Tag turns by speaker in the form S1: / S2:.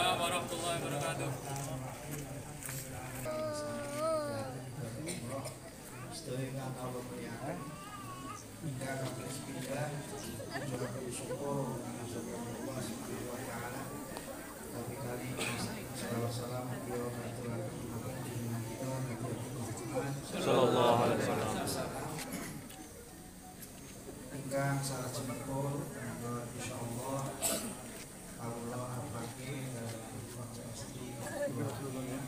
S1: Waalaikumsalam warahmatullahi wabarakatuh. Sallallahu Alaihi Wasallam. Ingkang salah jempol ありがとう。